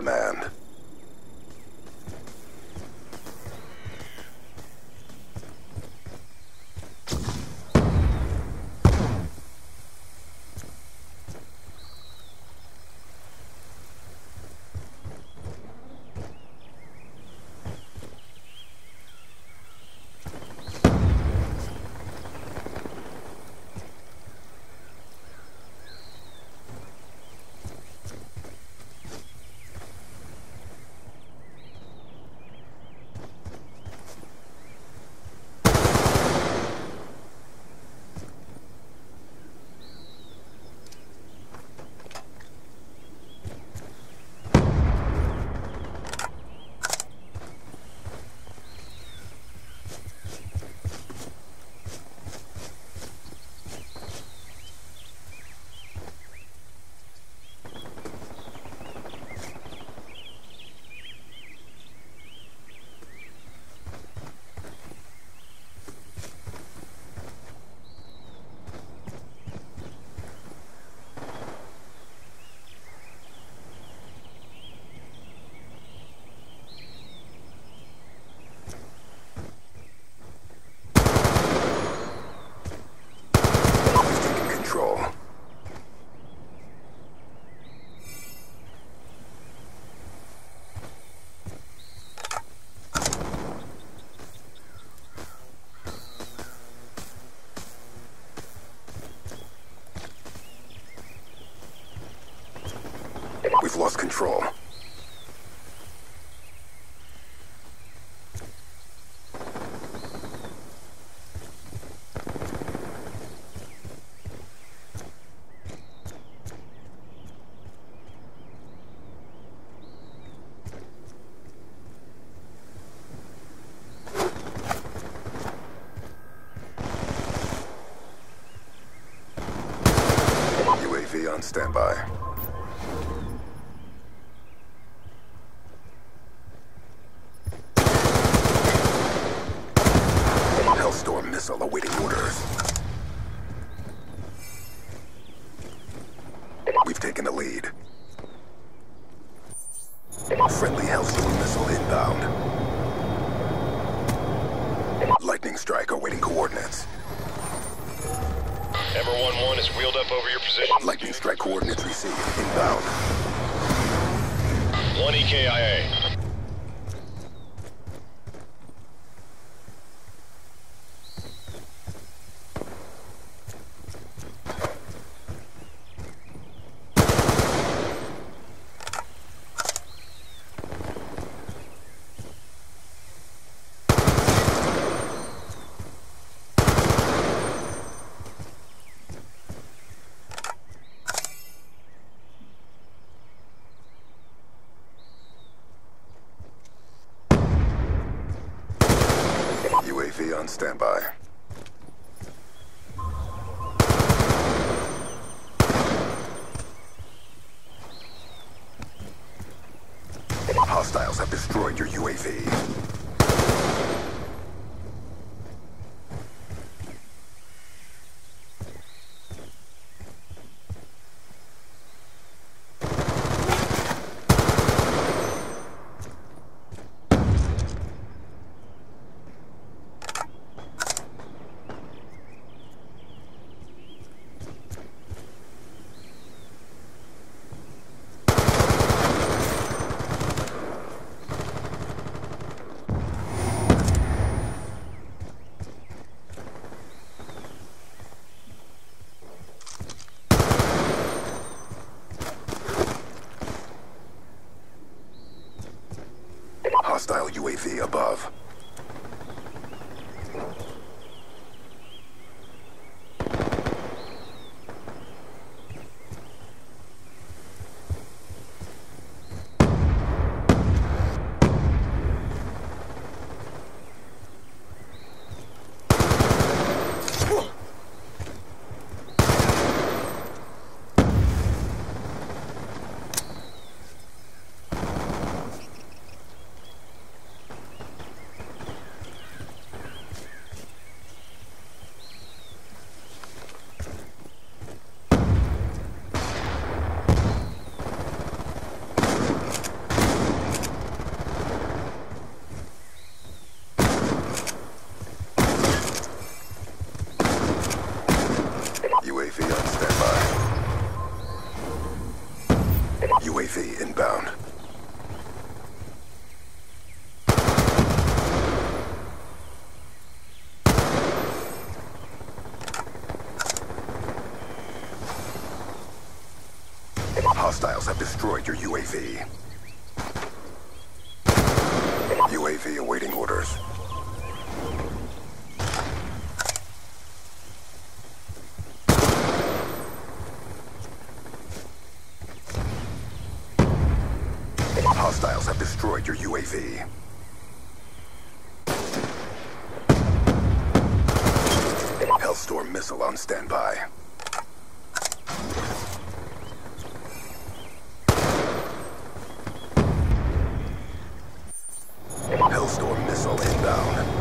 command. UAV on standby. Hellstorm missile awaiting orders. We've taken the lead. Friendly Hellstorm missile inbound. Lightning strike awaiting coordinates. Ember 1-1 is wheeled up over your position. Lightning strike coordinates received. Inbound. 1 EKIA. UAV on standby. Hostiles have destroyed your UAV. UAV above. UAV on standby. UAV inbound. Hostiles have destroyed your UAV. UAV awaiting orders. Hostiles have destroyed your UAV. Hellstorm missile on standby. Hellstorm missile inbound.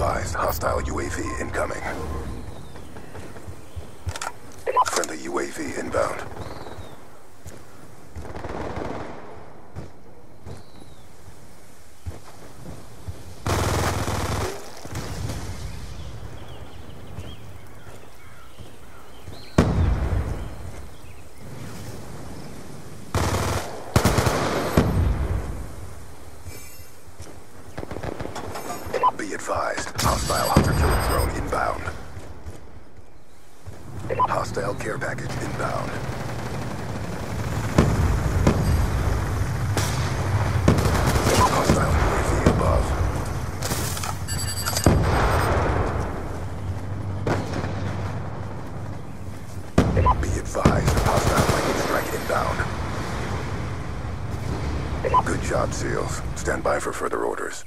Advised, hostile UAV incoming. Friendly UAV inbound. Be advised, hostile hunter-killer drone inbound. Hostile care package inbound. Good job, SEALs. Stand by for further orders.